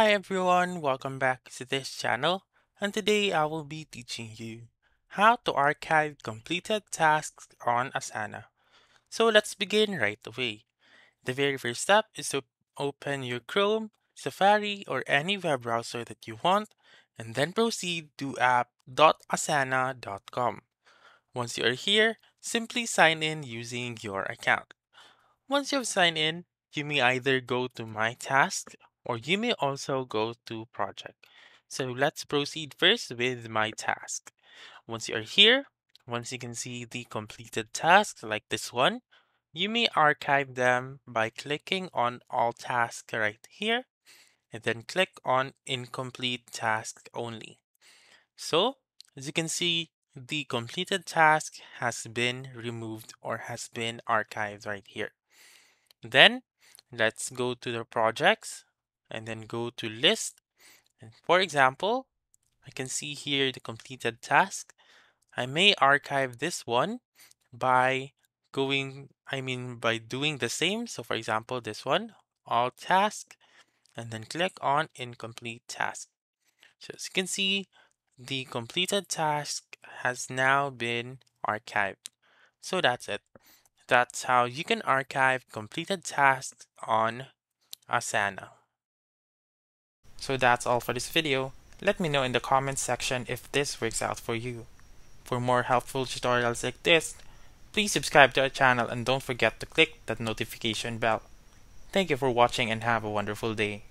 Hi everyone, welcome back to this channel and today I will be teaching you how to archive completed tasks on Asana. So let's begin right away. The very first step is to open your Chrome, Safari or any web browser that you want and then proceed to app.asana.com. Once you are here, simply sign in using your account. Once you've signed in, you may either go to My Task or you may also go to Project. So let's proceed first with My Task. Once you are here, once you can see the completed tasks like this one, you may archive them by clicking on All Tasks right here and then click on Incomplete Task Only. So, as you can see, the completed task has been removed or has been archived right here. Then let's go to the projects and then go to list. And for example, I can see here the completed task. I may archive this one by going, I mean, by doing the same. So for example, this one, all task, and then click on incomplete task. So as you can see, the completed task has now been archived. So that's it. That's how you can archive completed tasks on Asana. So that's all for this video. Let me know in the comments section if this works out for you. For more helpful tutorials like this, please subscribe to our channel and don't forget to click that notification bell. Thank you for watching and have a wonderful day.